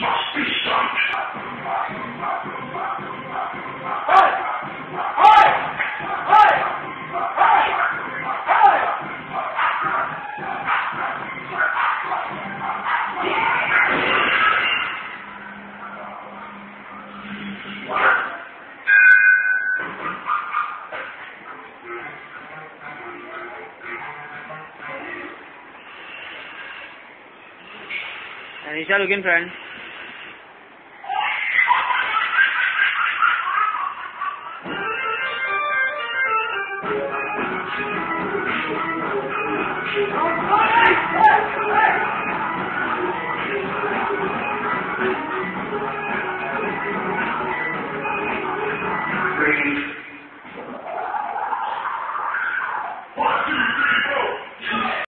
must be stopped. And Isha looking friend. Three. One.